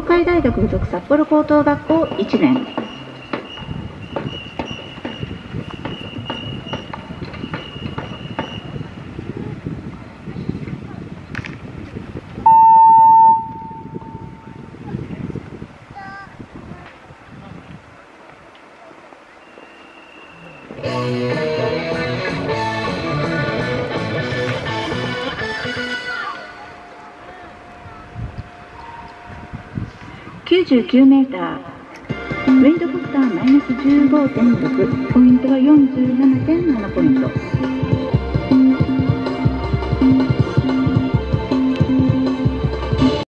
東海大学附属札幌高等学校1年。99メーター、ウェイドポスターマイナス15.6、ポイントは47.7ポイント。